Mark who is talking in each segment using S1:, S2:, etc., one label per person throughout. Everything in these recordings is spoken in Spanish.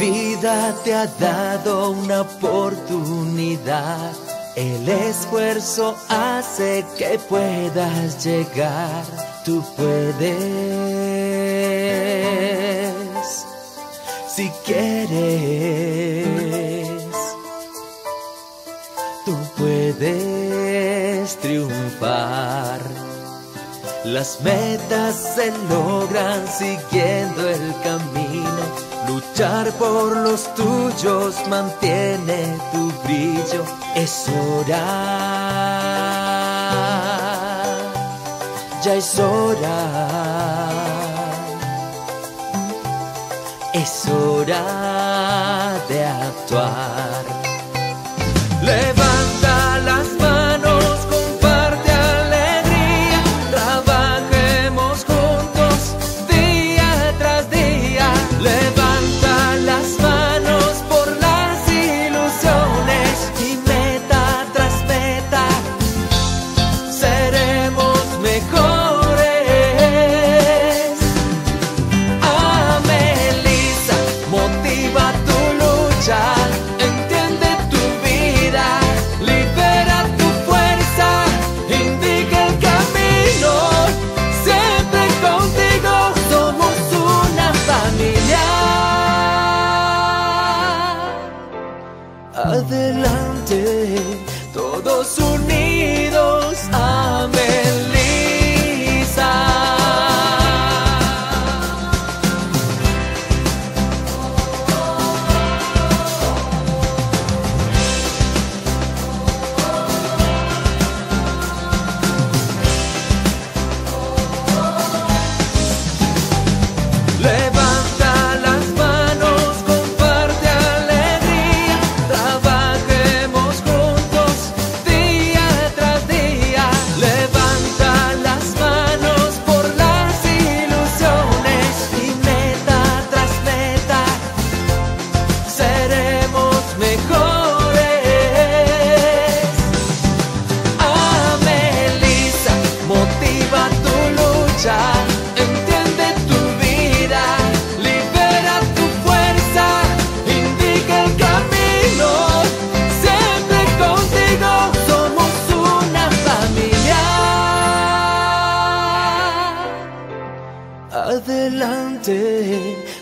S1: vida te ha dado una oportunidad. El esfuerzo hace que puedas llegar. Tú puedes. Si quieres. Tú puedes triunfar. Las metas se logran siguiendo el camino. Luchar por los tuyos mantiene tu brillo. Es hora. Ya es hora. Es hora de actuar.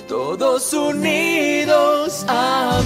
S1: Todos unidos a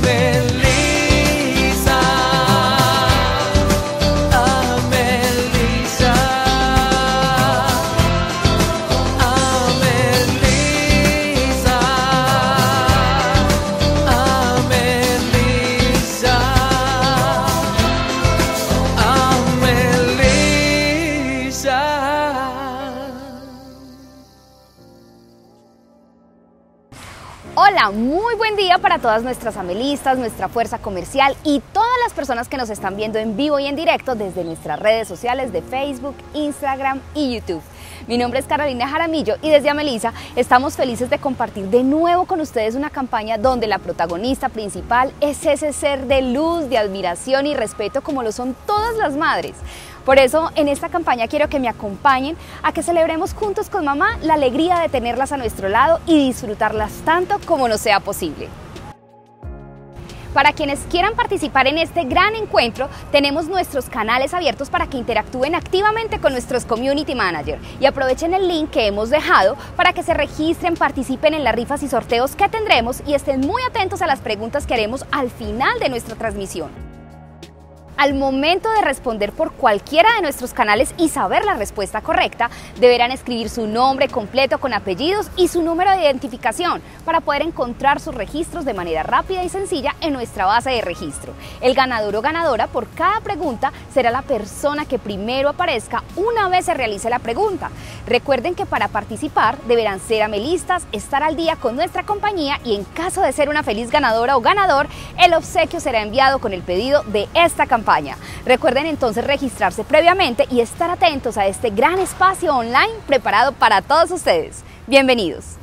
S2: todas nuestras amelistas, nuestra fuerza comercial y todas las personas que nos están viendo en vivo y en directo desde nuestras redes sociales de Facebook, Instagram y YouTube. Mi nombre es Carolina Jaramillo y desde Amelisa estamos felices de compartir de nuevo con ustedes una campaña donde la protagonista principal es ese ser de luz, de admiración y respeto como lo son todas las madres. Por eso en esta campaña quiero que me acompañen a que celebremos juntos con mamá la alegría de tenerlas a nuestro lado y disfrutarlas tanto como nos sea posible. Para quienes quieran participar en este gran encuentro, tenemos nuestros canales abiertos para que interactúen activamente con nuestros community manager y aprovechen el link que hemos dejado para que se registren, participen en las rifas y sorteos que tendremos y estén muy atentos a las preguntas que haremos al final de nuestra transmisión. Al momento de responder por cualquiera de nuestros canales y saber la respuesta correcta, deberán escribir su nombre completo con apellidos y su número de identificación para poder encontrar sus registros de manera rápida y sencilla en nuestra base de registro. El ganador o ganadora por cada pregunta será la persona que primero aparezca una vez se realice la pregunta. Recuerden que para participar deberán ser amelistas, estar al día con nuestra compañía y en caso de ser una feliz ganadora o ganador, el obsequio será enviado con el pedido de esta campaña. Recuerden entonces registrarse previamente y estar atentos a este gran espacio online preparado para todos ustedes. Bienvenidos.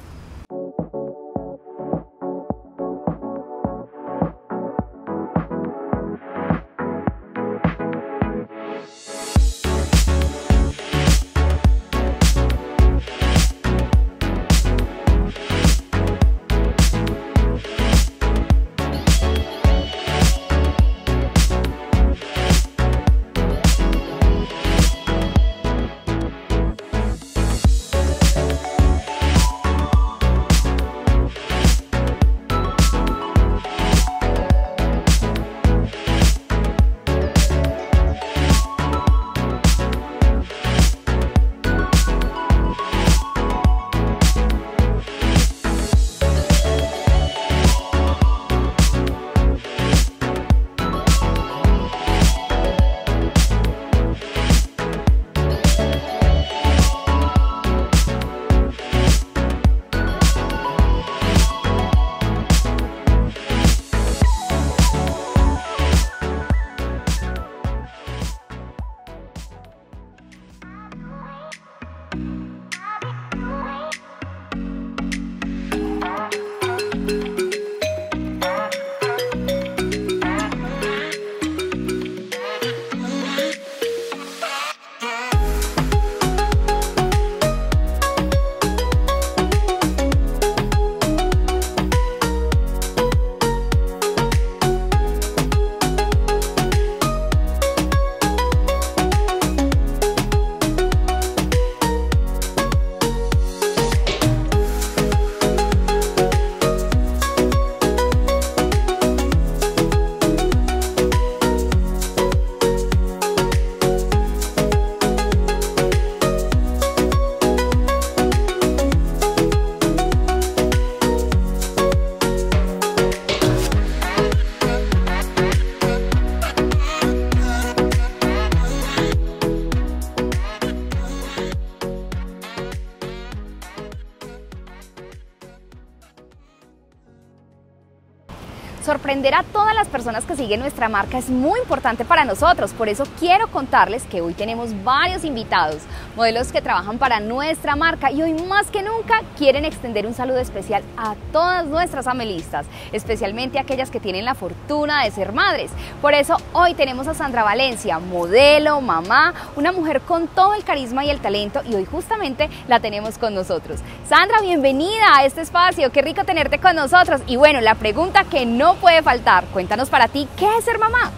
S3: A todas las personas que siguen nuestra marca es muy importante para nosotros, por eso quiero contarles que hoy tenemos varios invitados, modelos que trabajan para nuestra marca y hoy más que nunca quieren extender un saludo especial a todas nuestras amelistas, especialmente aquellas que tienen la fortuna de ser madres. Por eso hoy tenemos a Sandra Valencia, modelo, mamá, una mujer con todo el carisma y el talento y hoy justamente la tenemos con nosotros. Sandra, bienvenida a este espacio, qué rico tenerte con nosotros y bueno, la pregunta que no puede faltar. Cuéntanos para ti, ¿qué es ser mamá?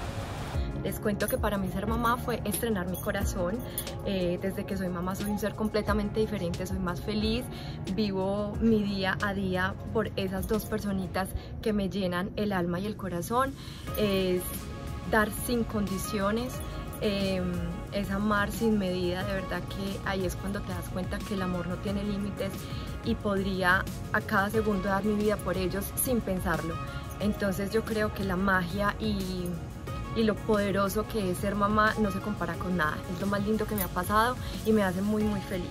S4: Les cuento que para mí ser mamá fue estrenar mi corazón. Eh, desde que soy mamá soy un ser completamente diferente, soy más feliz, vivo mi día a día por esas dos personitas que me llenan el alma y el corazón. Es dar sin condiciones, em, es amar sin medida, de verdad que ahí es cuando te das cuenta que el amor no tiene límites y podría a cada segundo dar mi vida por ellos sin pensarlo. Entonces yo creo que la magia y, lo poderoso que es ser mamá no se compara con nada. Es lo más lindo que me ha pasado y me hace muy muy feliz.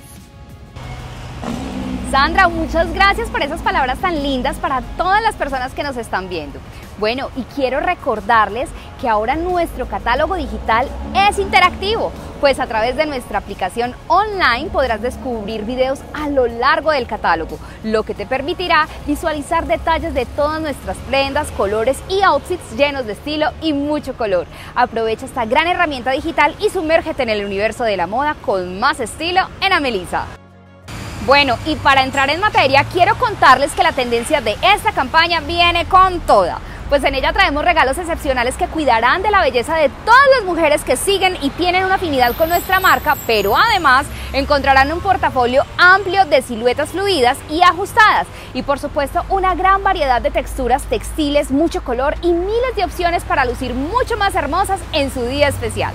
S3: Sandra, muchas gracias por esas palabras tan lindas para todas las personas que nos están viendo. Bueno, y quiero recordarles que ahora nuestro catálogo digital es interactivo pues a través de nuestra aplicación online podrás descubrir videos a lo largo del catálogo, lo que te permitirá visualizar detalles de todas nuestras prendas, colores y outfits llenos de estilo y mucho color. Aprovecha esta gran herramienta digital y sumérgete en el universo de la moda con más estilo en Amelisa. Bueno, y para entrar en materia, quiero contarles que la tendencia de esta campaña viene con toda pues en ella traemos regalos excepcionales que cuidarán de la belleza de todas las mujeres que siguen y tienen una afinidad con nuestra marca, pero además encontrarán un portafolio amplio de siluetas fluidas y ajustadas y por supuesto una gran variedad de texturas textiles, mucho color y miles de opciones para lucir mucho más hermosas en su día especial.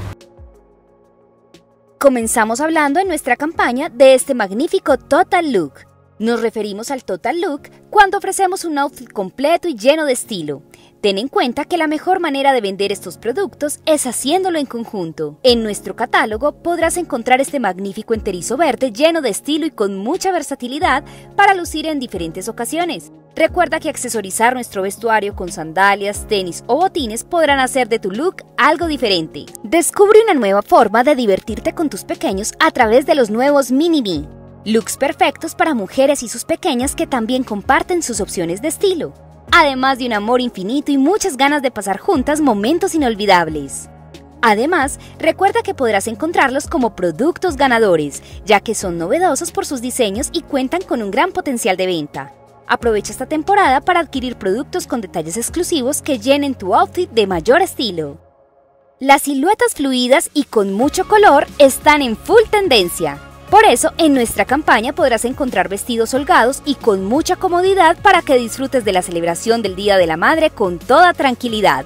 S3: Comenzamos hablando en nuestra campaña de este magnífico Total Look. Nos referimos al Total Look cuando ofrecemos un outfit completo y lleno de estilo. Ten en cuenta que la mejor manera de vender estos productos es haciéndolo en conjunto. En nuestro catálogo podrás encontrar este magnífico enterizo verde lleno de estilo y con mucha versatilidad para lucir en diferentes ocasiones. Recuerda que accesorizar nuestro vestuario con sandalias, tenis o botines podrán hacer de tu look algo diferente. Descubre una nueva forma de divertirte con tus pequeños a través de los nuevos Mini Me. Looks perfectos para mujeres y sus pequeñas que también comparten sus opciones de estilo además de un amor infinito y muchas ganas de pasar juntas momentos inolvidables. Además, recuerda que podrás encontrarlos como productos ganadores, ya que son novedosos por sus diseños y cuentan con un gran potencial de venta. Aprovecha esta temporada para adquirir productos con detalles exclusivos que llenen tu outfit de mayor estilo. Las siluetas fluidas y con mucho color están en full tendencia. Por eso, en nuestra campaña podrás encontrar vestidos holgados y con mucha comodidad para que disfrutes de la celebración del Día de la Madre con toda tranquilidad.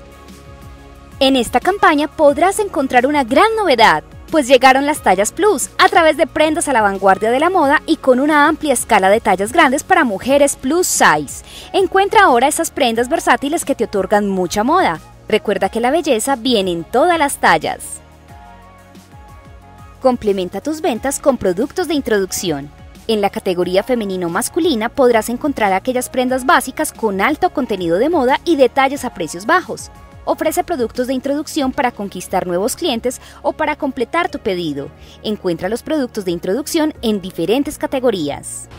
S3: En esta campaña podrás encontrar una gran novedad, pues llegaron las tallas plus a través de prendas a la vanguardia de la moda y con una amplia escala de tallas grandes para mujeres plus size. Encuentra ahora esas prendas versátiles que te otorgan mucha moda. Recuerda que la belleza viene en todas las tallas. Complementa tus ventas con productos de introducción. En la categoría femenino-masculina podrás encontrar aquellas prendas básicas con alto contenido de moda y detalles a precios bajos. Ofrece productos de introducción para conquistar nuevos clientes o para completar tu pedido. Encuentra los productos de introducción en diferentes categorías.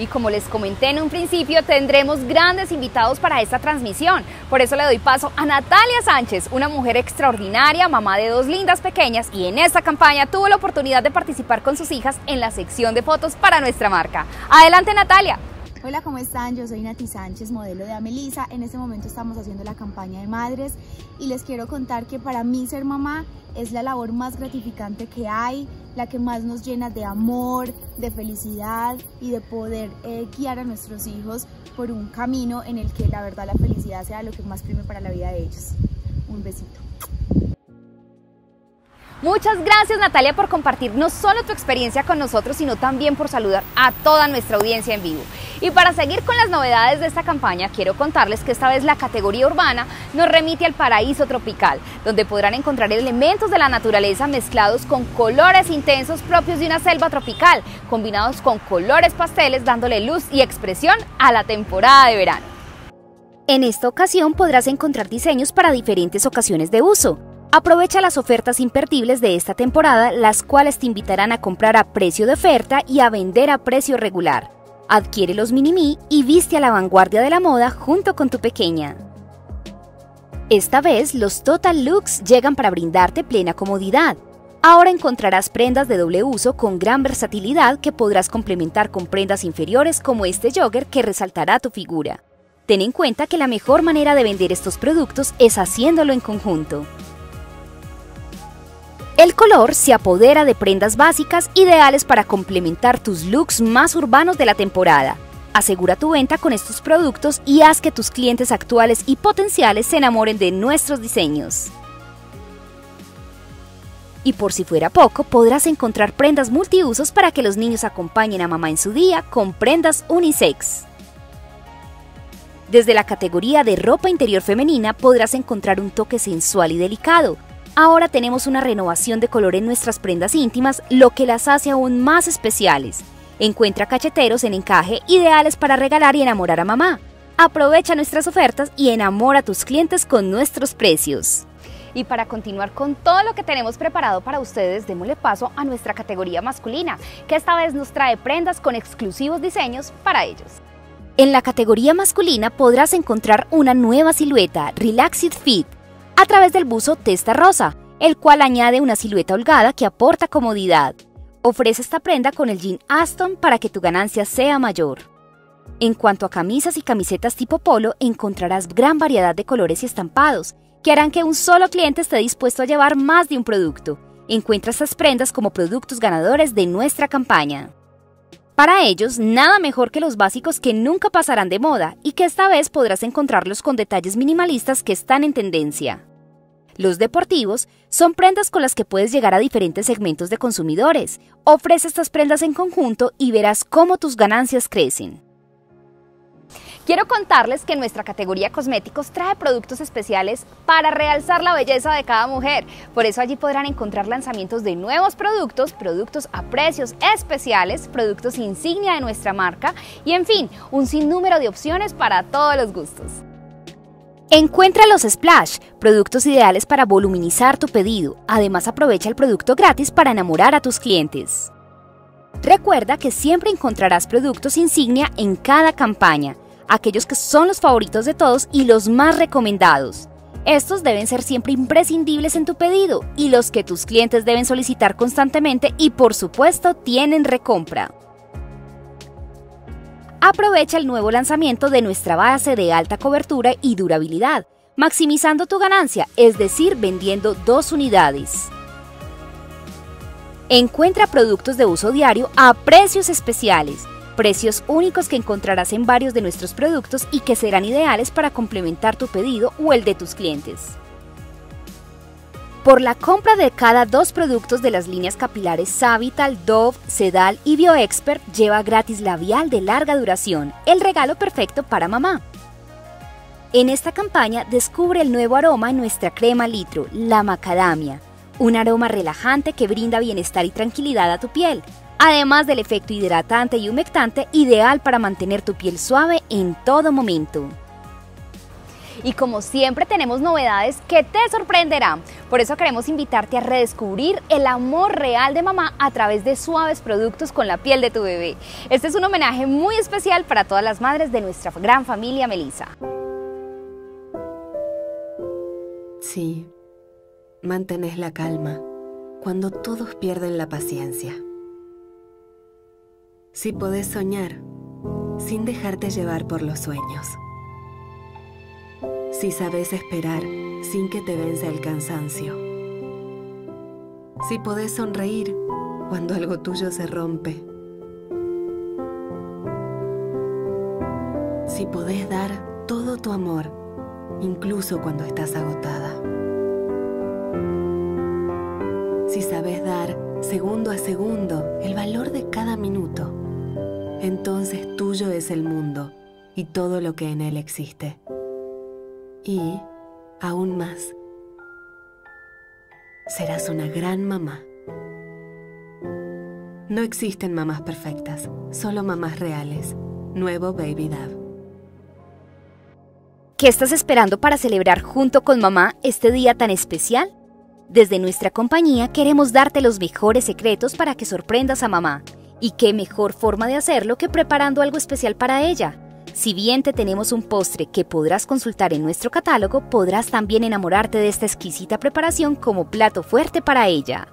S3: Y como les comenté en un principio, tendremos grandes invitados para esta transmisión. Por eso le doy paso a Natalia Sánchez, una mujer extraordinaria, mamá de dos lindas pequeñas y en esta campaña tuvo la oportunidad de participar con sus hijas en la sección de fotos para nuestra marca. Adelante Natalia.
S5: Hola, ¿cómo están? Yo soy Nati Sánchez, modelo de Amelisa. En este momento estamos haciendo la campaña de madres y les quiero contar que para mí ser mamá es la labor más gratificante que hay, la que más nos llena de amor, de felicidad y de poder eh, guiar a nuestros hijos por un camino en el que la verdad la felicidad sea lo que más prime para la vida de ellos. Un besito.
S3: Muchas gracias Natalia por compartir no solo tu experiencia con nosotros, sino también por saludar a toda nuestra audiencia en vivo. Y para seguir con las novedades de esta campaña, quiero contarles que esta vez la categoría urbana nos remite al paraíso tropical, donde podrán encontrar elementos de la naturaleza mezclados con colores intensos propios de una selva tropical, combinados con colores pasteles dándole luz y expresión a la temporada de verano. En esta ocasión podrás encontrar diseños para diferentes ocasiones de uso. Aprovecha las ofertas imperdibles de esta temporada, las cuales te invitarán a comprar a precio de oferta y a vender a precio regular. Adquiere los mini y viste a la vanguardia de la moda junto con tu pequeña. Esta vez los Total Looks llegan para brindarte plena comodidad. Ahora encontrarás prendas de doble uso con gran versatilidad que podrás complementar con prendas inferiores como este jogger que resaltará tu figura. Ten en cuenta que la mejor manera de vender estos productos es haciéndolo en conjunto. El color se apodera de prendas básicas ideales para complementar tus looks más urbanos de la temporada. Asegura tu venta con estos productos y haz que tus clientes actuales y potenciales se enamoren de nuestros diseños. Y por si fuera poco, podrás encontrar prendas multiusos para que los niños acompañen a mamá en su día con prendas unisex. Desde la categoría de ropa interior femenina podrás encontrar un toque sensual y delicado. Ahora tenemos una renovación de color en nuestras prendas íntimas, lo que las hace aún más especiales. Encuentra cacheteros en encaje ideales para regalar y enamorar a mamá. Aprovecha nuestras ofertas y enamora a tus clientes con nuestros precios. Y para continuar con todo lo que tenemos preparado para ustedes, démosle paso a nuestra categoría masculina, que esta vez nos trae prendas con exclusivos diseños para ellos. En la categoría masculina podrás encontrar una nueva silueta, Relaxed Fit, a través del buzo Testa Rosa, el cual añade una silueta holgada que aporta comodidad. Ofrece esta prenda con el jean Aston para que tu ganancia sea mayor. En cuanto a camisas y camisetas tipo polo, encontrarás gran variedad de colores y estampados, que harán que un solo cliente esté dispuesto a llevar más de un producto. Encuentra estas prendas como productos ganadores de nuestra campaña. Para ellos, nada mejor que los básicos que nunca pasarán de moda y que esta vez podrás encontrarlos con detalles minimalistas que están en tendencia. Los deportivos son prendas con las que puedes llegar a diferentes segmentos de consumidores. Ofrece estas prendas en conjunto y verás cómo tus ganancias crecen. Quiero contarles que nuestra categoría cosméticos trae productos especiales para realzar la belleza de cada mujer. Por eso allí podrán encontrar lanzamientos de nuevos productos, productos a precios especiales, productos insignia de nuestra marca y en fin, un sinnúmero de opciones para todos los gustos. Encuentra los Splash, productos ideales para voluminizar tu pedido. Además aprovecha el producto gratis para enamorar a tus clientes. Recuerda que siempre encontrarás productos insignia en cada campaña aquellos que son los favoritos de todos y los más recomendados. Estos deben ser siempre imprescindibles en tu pedido y los que tus clientes deben solicitar constantemente y por supuesto tienen recompra. Aprovecha el nuevo lanzamiento de nuestra base de alta cobertura y durabilidad, maximizando tu ganancia, es decir, vendiendo dos unidades. Encuentra productos de uso diario a precios especiales precios únicos que encontrarás en varios de nuestros productos y que serán ideales para complementar tu pedido o el de tus clientes. Por la compra de cada dos productos de las líneas capilares Savital, Dove, Sedal y BioExpert lleva gratis labial de larga duración, el regalo perfecto para mamá. En esta campaña descubre el nuevo aroma en nuestra crema litro, la macadamia, un aroma relajante que brinda bienestar y tranquilidad a tu piel, además del efecto hidratante y humectante ideal para mantener tu piel suave en todo momento. Y como siempre tenemos novedades que te sorprenderán. Por eso queremos invitarte a redescubrir el amor real de mamá a través de suaves productos con la piel de tu bebé. Este es un homenaje muy especial para todas las madres de nuestra gran familia Melissa.
S6: Sí, mantenés la calma cuando todos pierden la paciencia si podés soñar sin dejarte llevar por los sueños. Si sabes esperar sin que te vence el cansancio. Si podés sonreír cuando algo tuyo se rompe. Si podés dar todo tu amor, incluso cuando estás agotada. Si sabes dar segundo a segundo el valor de cada minuto entonces tuyo es el mundo y todo lo que en él existe. Y, aún más, serás una gran mamá. No existen mamás perfectas, solo mamás reales. Nuevo Baby Dove.
S3: ¿Qué estás esperando para celebrar junto con mamá este día tan especial? Desde nuestra compañía queremos darte los mejores secretos para que sorprendas a mamá. ¿Y qué mejor forma de hacerlo que preparando algo especial para ella? Si bien te tenemos un postre que podrás consultar en nuestro catálogo, podrás también enamorarte de esta exquisita preparación como plato fuerte para ella.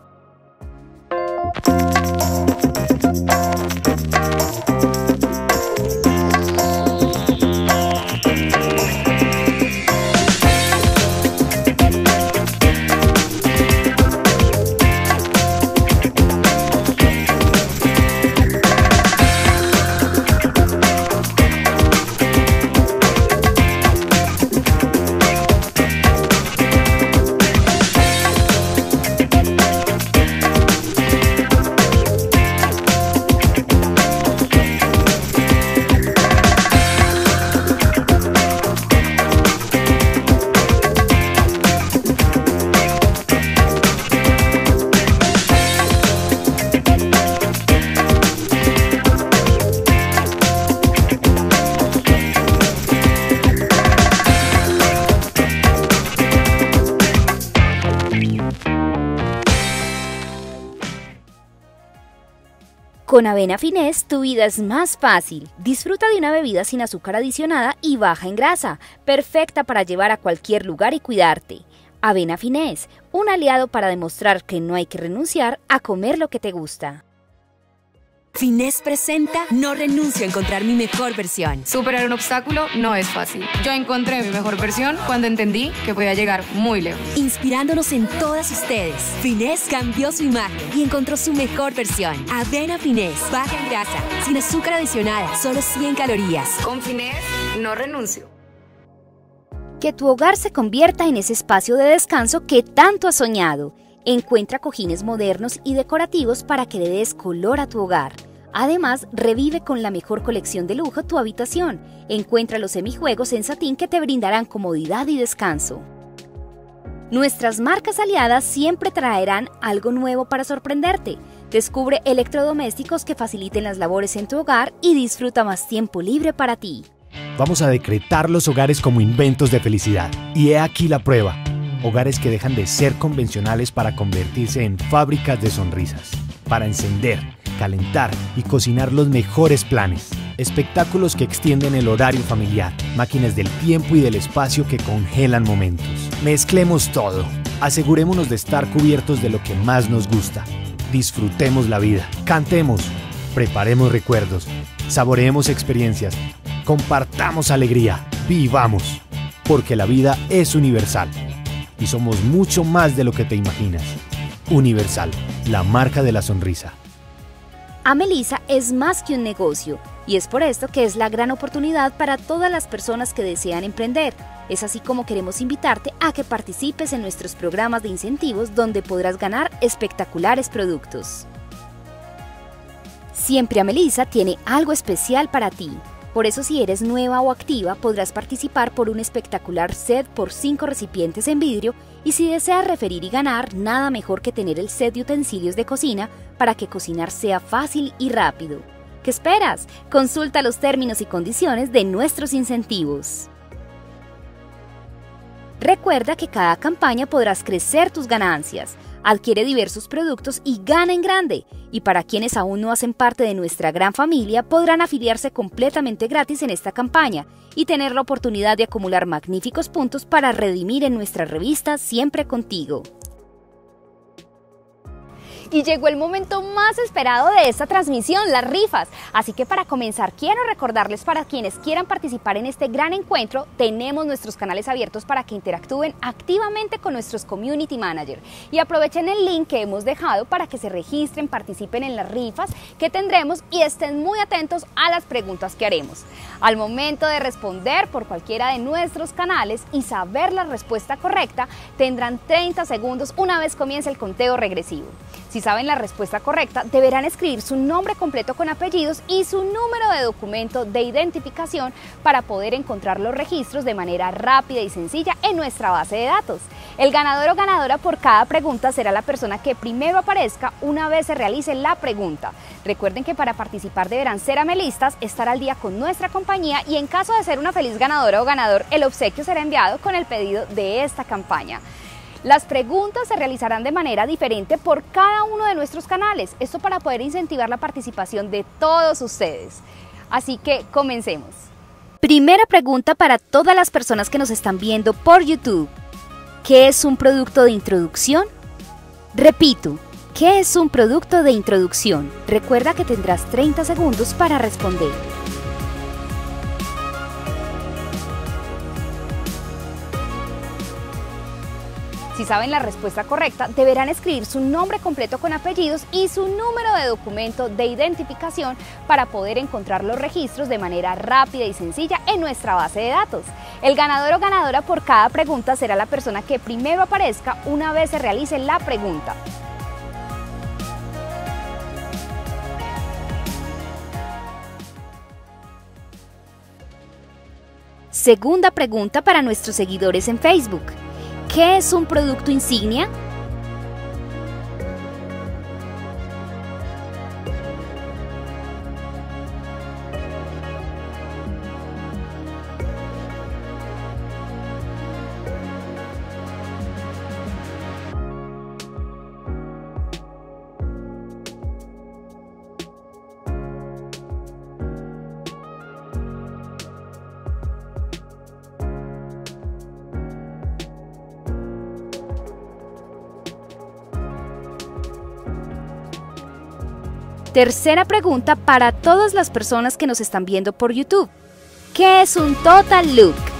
S3: Con Avena Finés tu vida es más fácil. Disfruta de una bebida sin azúcar adicionada y baja en grasa, perfecta para llevar a cualquier lugar y cuidarte. Avena Finés, un aliado para demostrar que no hay que renunciar a comer lo que te gusta.
S7: Finés presenta No renuncio a encontrar mi mejor versión.
S8: Superar un obstáculo no es fácil. Yo encontré mi mejor versión cuando entendí que podía llegar muy lejos.
S7: Inspirándonos en todas ustedes, Finés cambió su imagen y encontró su mejor versión. Avena Finés, baja en grasa, sin azúcar adicional, solo 100 calorías.
S8: Con Finés no renuncio.
S3: Que tu hogar se convierta en ese espacio de descanso que tanto has soñado. Encuentra cojines modernos y decorativos para que le des color a tu hogar. Además, revive con la mejor colección de lujo tu habitación. Encuentra los semijuegos en satín que te brindarán comodidad y descanso. Nuestras marcas aliadas siempre traerán algo nuevo para sorprenderte. Descubre electrodomésticos que faciliten las labores en tu hogar y disfruta más tiempo libre para ti.
S9: Vamos a decretar los hogares como inventos de felicidad. Y he aquí la prueba. Hogares que dejan de ser convencionales para convertirse en fábricas de sonrisas. Para encender, calentar y cocinar los mejores planes. Espectáculos que extienden el horario familiar. Máquinas del tiempo y del espacio que congelan momentos. Mezclemos todo. Asegurémonos de estar cubiertos de lo que más nos gusta. Disfrutemos la vida. Cantemos. Preparemos recuerdos. Saboreemos experiencias. Compartamos alegría. Vivamos. Porque la vida es universal. Y somos mucho más de lo que te imaginas. Universal, la marca de la sonrisa.
S3: Amelisa es más que un negocio y es por esto que es la gran oportunidad para todas las personas que desean emprender. Es así como queremos invitarte a que participes en nuestros programas de incentivos donde podrás ganar espectaculares productos. Siempre Amelisa tiene algo especial para ti. Por eso si eres nueva o activa podrás participar por un espectacular set por 5 recipientes en vidrio y si deseas referir y ganar, nada mejor que tener el set de utensilios de cocina para que cocinar sea fácil y rápido. ¿Qué esperas? Consulta los términos y condiciones de nuestros incentivos. Recuerda que cada campaña podrás crecer tus ganancias. Adquiere diversos productos y gana en grande. Y para quienes aún no hacen parte de nuestra gran familia, podrán afiliarse completamente gratis en esta campaña y tener la oportunidad de acumular magníficos puntos para redimir en nuestra revista Siempre contigo y llegó el momento más esperado de esta transmisión, las rifas. Así que para comenzar quiero recordarles para quienes quieran participar en este gran encuentro, tenemos nuestros canales abiertos para que interactúen activamente con nuestros community manager y aprovechen el link que hemos dejado para que se registren, participen en las rifas que tendremos y estén muy atentos a las preguntas que haremos. Al momento de responder por cualquiera de nuestros canales y saber la respuesta correcta, tendrán 30 segundos una vez comience el conteo regresivo.
S2: Si saben la respuesta correcta, deberán escribir su nombre completo con apellidos y su número de documento de identificación para poder encontrar los registros de manera rápida y sencilla en nuestra base de datos. El ganador o ganadora por cada pregunta será la persona que primero aparezca una vez se realice la pregunta. Recuerden que para participar deberán ser amelistas, estar al día con nuestra compañía y en caso de ser una feliz ganadora o ganador, el obsequio será enviado con el pedido de esta campaña. Las preguntas se realizarán de manera diferente por cada uno de nuestros canales, esto para poder incentivar la participación de todos ustedes. Así que comencemos. Primera pregunta para todas las personas que nos están viendo por YouTube. ¿Qué es un producto de introducción? Repito, ¿qué es un producto de introducción? Recuerda que tendrás 30 segundos para responder. Saben la respuesta correcta, deberán escribir su nombre completo con apellidos y su número de documento de identificación para poder encontrar los registros de manera rápida y sencilla en nuestra base de datos. El ganador o ganadora por cada pregunta será la persona que primero aparezca una vez se realice la pregunta. Segunda pregunta para nuestros seguidores en Facebook. ¿Qué es un producto insignia? Tercera pregunta para todas las personas que nos están viendo por YouTube. ¿Qué es un total look?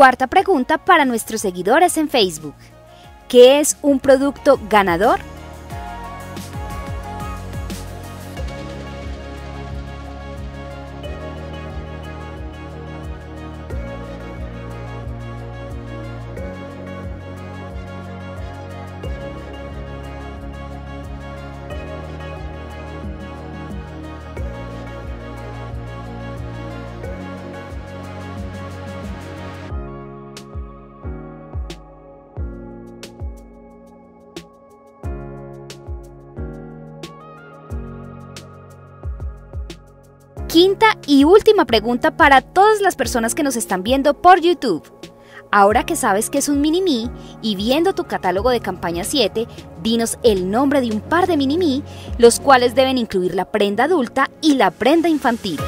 S2: Cuarta pregunta para nuestros seguidores en Facebook. ¿Qué es un producto ganador? Y última pregunta para todas las personas que nos están viendo por YouTube. Ahora que sabes que es un mini-me y viendo tu catálogo de campaña 7, dinos el nombre de un par de mini-me, los cuales deben incluir la prenda adulta y la prenda infantil.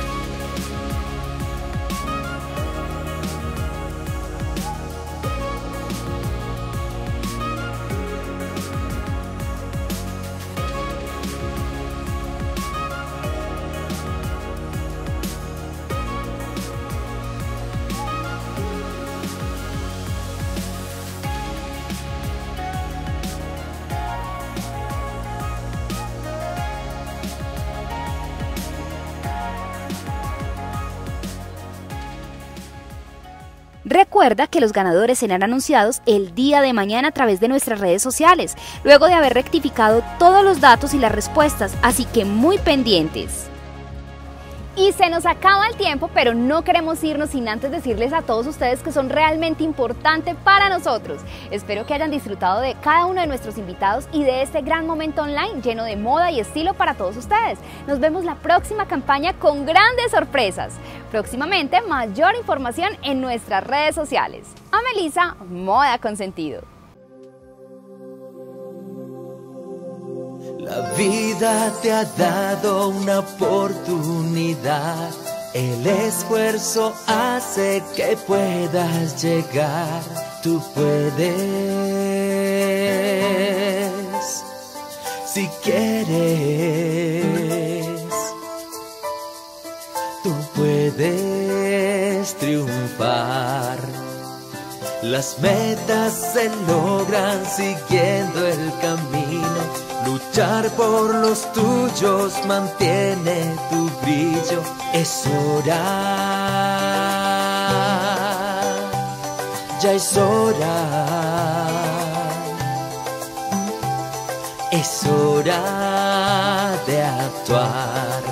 S2: Recuerda que los ganadores serán anunciados el día de mañana a través de nuestras redes sociales, luego de haber rectificado todos los datos y las respuestas, así que muy pendientes. Y se nos acaba el tiempo, pero no queremos irnos sin antes decirles a todos ustedes que son realmente importantes para nosotros. Espero que hayan disfrutado de cada uno de nuestros invitados y de este gran momento online lleno de moda y estilo para todos ustedes. Nos vemos la próxima campaña con grandes sorpresas. Próximamente, mayor información en nuestras redes sociales. A Melissa, Moda con Sentido.
S1: La vida te ha dado una oportunidad. El esfuerzo hace que puedas llegar. Tú puedes, si quieres. Tú puedes triunfar. Las metas se logran siguiendo el camino Luchar por los tuyos mantiene tu brillo. Es hora. Ya es hora. Es hora de actuar.